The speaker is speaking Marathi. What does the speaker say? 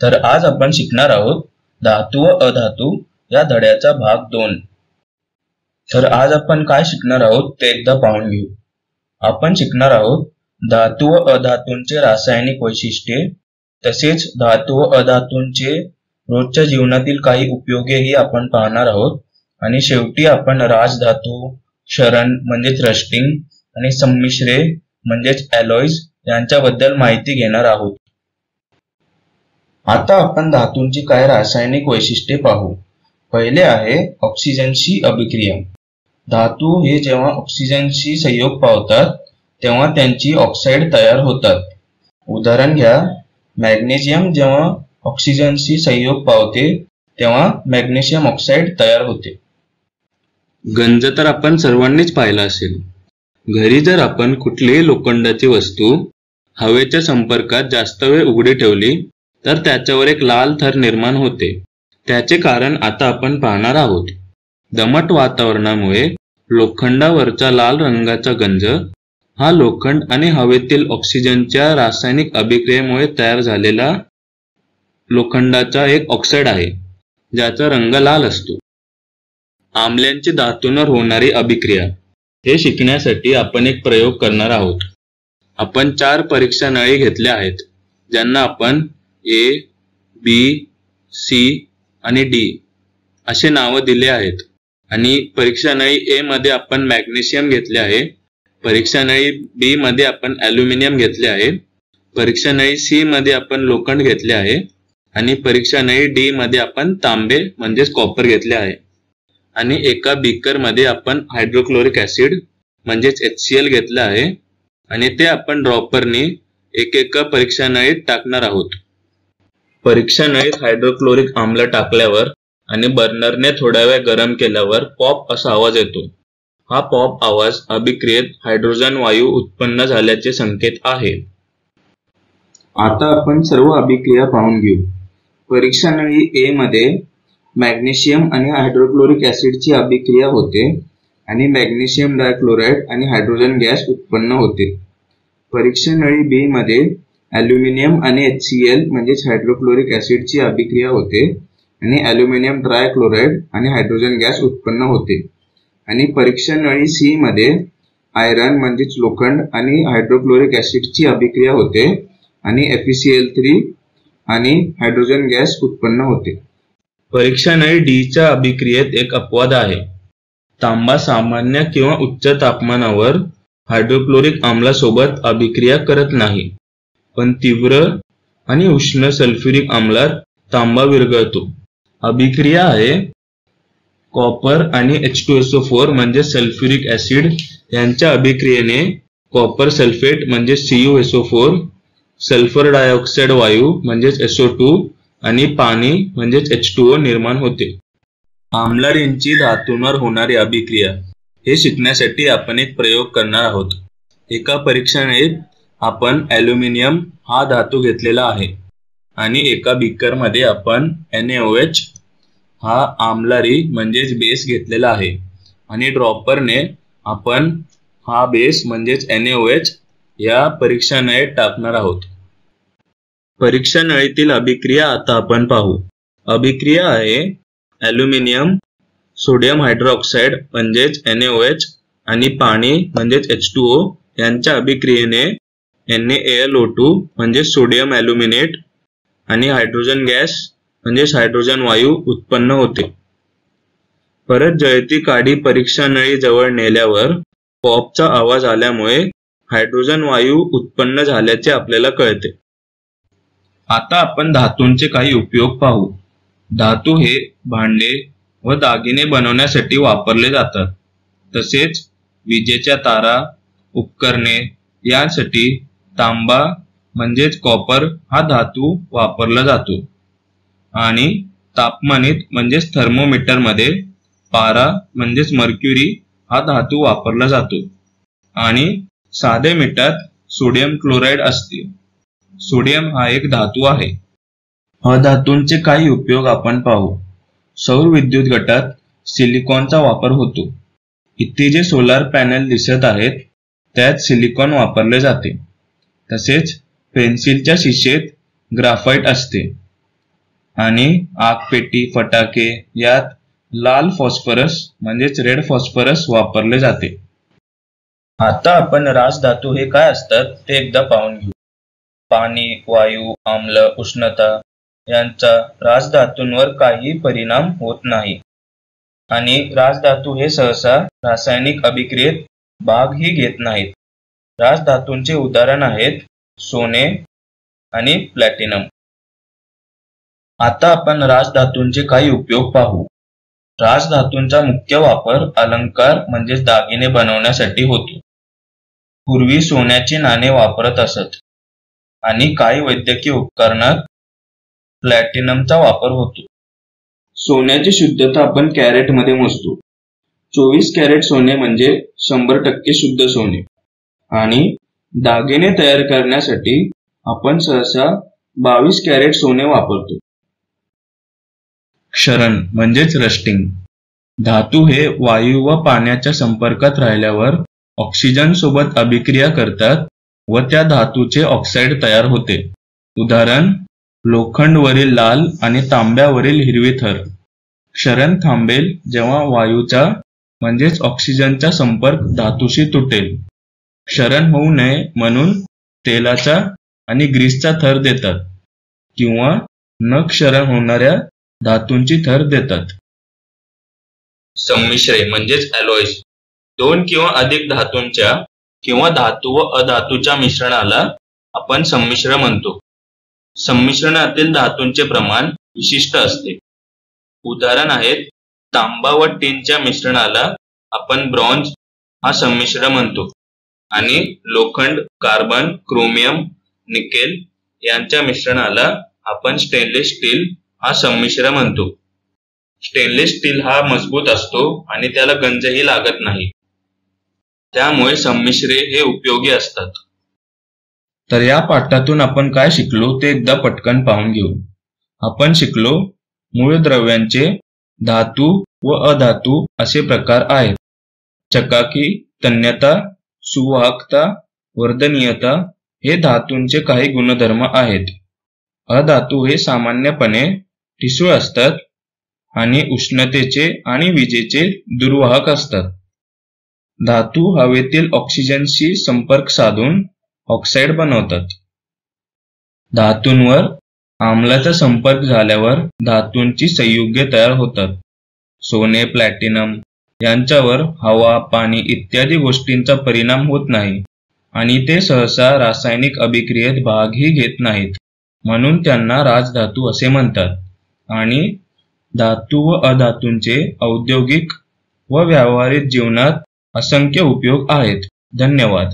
तर आज आपण शिकणार आहोत धातू व अधातू या धड्याचा भाग दोन. तर आज आपण काय शिकणार आहोत ते एकदा पाहून घेऊ. आपण शिकणार आहोत धातू व अधातूंचे रासायनिक वैशिष्ट्ये तसेच धातू व अधातूंचे रोजच्या जीवनातील काही उपयोगीही आपण पाहणार आहोत. आणि शेवटी आपण राजधातू शरण म्हणजेच रस्टिंग आणि संमिश्रे म्हणजेच अलोईज यांच्याबद्दल माहिती घेणार आहोत. आता आपण धातूंची काही रासायनिक वैशिष्ट्ये पाहू. पहिले आहे ऑक्सिजनशी अभिक्रिया. धातू हे जेव्हा ऑक्सिजनशी संयोग पावतात तेव्हा त्यांची ऑक्साईड तयार होतात. उदाहरण घ्या. मॅग्नेशियम जेव्हा ऑक्सिजनशी संयोग पावते तेव्हा मॅग्नेशियम ऑक्साईड तयार होते. गंज तर आपण सर्वांनीच पाहिला असेल. घरी जर आपण कुठलीही लोखंडाची वस्तू हवेच्या संपर्कात जास्त वेळ उघडी ठेवली तर त्याच्यावर एक लाल थर निर्माण होते. त्याचे कारण आता आपण पाहणार आहोत. दमट वातावरणामुळे लोखंडावरचा लाल रंगाचा गंज हा लोखंड आणि हवेतील ऑक्सिजनच्या रासायनिक अभिक्रियेमुळे तयार झालेला लोखंडाचा एक ऑक्साईड आहे ज्याचा रंग लाल असतो. आंबल्यांची धातूंवर होणारी अभिक्रिया हे शिकण्यासाठी आपण एक प्रयोग करणार आहोत. आपण चार परीक्षा नळी घेतल्या आहेत ज्यांना आपण ए बी सी आणि डी असे नावं दिले आहेत. आणि परीक्षा नळी ए मध्ये आपण मॅग्नेशियम घेतले आहे. परीक्षा नळी बी मध्ये आपण ॲल्युमिनियम घेतले आहे. परीक्षा नळी सी मध्ये आपण लोखंड घेतले आहे. आणि परीक्षा नळी डी मध्ये आपण तांबे म्हणजेच कॉपर घेतले आहे. आणि एका बीकरमध्ये आपण हायड्रोक्लोरिक ऍसिड म्हणजेच एच सी एल घेतलं आहे. आणि ते आपण ड्रॉपरनी एक एका परीक्षा नळीत टाकणार आहोत. परीक्षा नळीत हायड्रोक्लोरिक आम्ल टाकल्यावर आणि बर्नरने थोड्या वेळ गरम केल्यावर पॉप असा आवाज येतो. हा पॉप आवाज अभिक्रियेत हायड्रोजन वायू उत्पन्न झाल्याचे संकेत आहे. आता आपण सर्व अभिक्रिया पाहून घेऊ. परीक्षा नळी ए मध्ये मॅग्नेशियम आणि हायड्रोक्लोरिक ऍसिडची अभिक्रिया होते आणि मॅग्नेशियम डायक्लोराईड आणि हायड्रोजन गॅस उत्पन्न होते. परीक्षा नळी बी मध्ये ॲल्युमिनियम आणि एच सी एल म्हणजेच हायड्रोक्लोरिक ऍसिडची अभिक्रिया होते आणि ॲल्युमिनियम ट्रायक्लोराइड आणि हायड्रोजन गॅस उत्पन्न होते. आणि परीक्षण वेळी सी मध्ये आयरन म्हणजेच लोखंड आणि हायड्रोक्लोरिक ऍसिडची अभिक्रिया होते आणि F E C L three आणि हायड्रोजन गॅस उत्पन्न होते. परीक्षण वेळी डीच्या अभिक्रियेत एक अपवाद आहे. तांबा सामान्य किंवा उच्च तापमानावर हायड्रोक्लोरिक आम्लासोबत अभिक्रिया करत नाही. पण तीव्र आणि उष्ण सल्फ्युरिक आम्लात तांबा विरघळतो. अभिक्रिया आहे. कॉपर आणि H two S O four म्हणजे सल्फ्युरिक ऍसिड यांच्या अभिक्रियेने कॉपर सल्फेट म्हणजे C U S O four sulphur dioxide वायू म्हणजेच एसओ टू आणि पाणी म्हणजेच एच टू ओ निर्माण होते. आम्लारींची धातूंवर होणारी अभिक्रिया हे शिकण्यासाठी आपण एक प्रयोग करणार आहोत. एका परीक्षणेत आपण ॲल्युमिनियम हा धातू घेतलेला आहे. आणि एका मध्ये आपण एच हा आमलारी म्हणजेच बेस घेतलेला आहे. आणि ड्रॉपरने आपण हा बेस म्हणजेच एच या परीक्षा नळीत टाकणार आहोत. परीक्षा नळीतील अभिक्रिया आता आपण पाहू. अभिक्रिया आहे ॲल्युमिनियम सोडियम हायड्रॉक्साईड म्हणजेच एच आणि पाणी म्हणजेच एच टू ओ यांच्या अभिक्रियेने टू म्हणजे सोडियम ॲल्युमिनेट आणि हायड्रोजन गॅस म्हणजेच हायड्रोजन वायू उत्पन्न होते. परत जळती काडी परीक्षा नळी जवळ नेल्यावर पॉपचा आवाज आल्यामुळे हायड्रोजन वायू उत्पन्न झाल्याचे आपल्याला कळते. आता आपण धातूंचे काही उपयोग पाहू. धातू हे भांडे व दागिने बनवण्यासाठी वापरले जातात. तसेच विजेच्या तारा उपकरणे यासाठी तांबा म्हणजेच कॉपर हा धातू वापरला जातो. आणि तापमानित म्हणजेच थर्मोमीटरमध्ये पारा म्हणजेच मर्क्युरी हा धातू वापरला जातो. आणि साधे मिठात सोडियम क्लोराईड असते. सोडियम हा एक धातू आहे. अधातूंचे काही उपयोग आपण पाहू. सौर विद्युत गटात सिलिकॉनचा वापर होतो. इथे जे सोलार पॅनल दिसत आहेत त्यात सिलिकॉन वापरले जाते. तसेच पेन्सिलच्या शिशेत ग्राफाईट असते. आणि आगपेटी फटाके यात लाल फॉस्फरस म्हणजेच रेड फॉस्फरस वापरले जाते. आता आपण राजधातू हे काय असतात ते एकदा पाहून घेऊ. पाणी वायू आम्ल उष्णता यांचा राजधातूंवर काही परिणाम होत नाही. आणि राजधातू हे सहसा रासायनिक अभिक्रियेत भागही घेत नाहीत. राजधातूंचे उदाहरण आहेत सोने आणि प्लॅटिनम आता आपण राजधातूंचे काही उपयोग पाहू. राजधातूंचा मुख्य वापर अलंकार म्हणजेच दागिने बनवण्यासाठी होतो. पूर्वी सोन्याची नाणे वापरत असत आणि काही वैद्यकीय उपकरणात प्लॅटिनमचा वापर होतो. सोन्याची शुद्धता आपण कॅरेटमध्ये मोजतो. चोवीस कॅरेट सोने म्हणजे शंभर टक्के शुद्ध सोने. आणि दागिने तयार करण्यासाठी आपण सहसा बावीस कॅरेट सोने वापरतो. क्षरण म्हणजेच रस्टिंग. धातू हे वायू व पाण्याच्या संपर्कात राहिल्यावर ऑक्सिजन सोबत अभिक्रिया करतात व त्या धातूचे ऑक्साईड तयार होते. उदाहरण लोखंडवरील लाल आणि तांब्यावरील हिरवी थर. क्षरण थांबेल जेव्हा वायूचा म्हणजेच ऑक्सिजनचा संपर्क धातूशी तुटेल. क्षरण होऊ नये म्हणून तेलाचा आणि ग्रीसचा थर देतात किंवा न क्षरण होणाऱ्या धातूंची थर देतात. संमिश्रे म्हणजेच अलोईज दोन किंवा अधिक धातूंच्या किंवा धातू व अधातूच्या मिश्रणाला आपण संमिश्र म्हणतो. संमिश्रणातील धातूंचे प्रमाण विशिष्ट असते. उदाहरण आहेत तांबा व टिनच्या मिश्रणाला आपण ब्रॉन्झ हा संमिश्र म्हणतो. आणि लोखंड कार्बन क्रोमियम निकेल यांच्या मिश्रणाला आपण स्टेनलेस स्टील हा संमिश्र म्हणतो. स्टेनलेस स्टील हा मजबूत असतो आणि त्याला गंजही लागत नाही. त्यामुळे संमिश्रे हे उपयोगी असतात. तर या पाठातून आपण काय शिकलो ते एकदा पटकन पाहून घेऊ. आपण शिकलो मूळद्रव्यांचे धातू व अधातू असे प्रकार आहेत. चकाकी तन्यता सुवाहकता वर्धनीयता हे धातूंचे काही गुणधर्म आहेत. अधातू हे सामान्यपणे ठिसूळ असतात आणि उष्णतेचे आणि विजेचे दुर्वाहक असतात. धातू हवेतील ऑक्सिजनशी संपर्क साधून ऑक्साईड बनवतात. धातूंवर आम्लाचा संपर्क झाल्यावर धातूंची संयुगे तयार होतात. सोने प्लॅटिनम यांच्यावर हवा पाणी इत्यादी गोष्टींचा परिणाम होत नाही. आणि ते सहसा रासायनिक अभिक्रियेत भागही घेत नाहीत. म्हणून त्यांना राजधातू असे म्हणतात. आणि धातू व अधातूंचे औद्योगिक व व्यावहारिक जीवनात असंख्य उपयोग आहेत. धन्यवाद.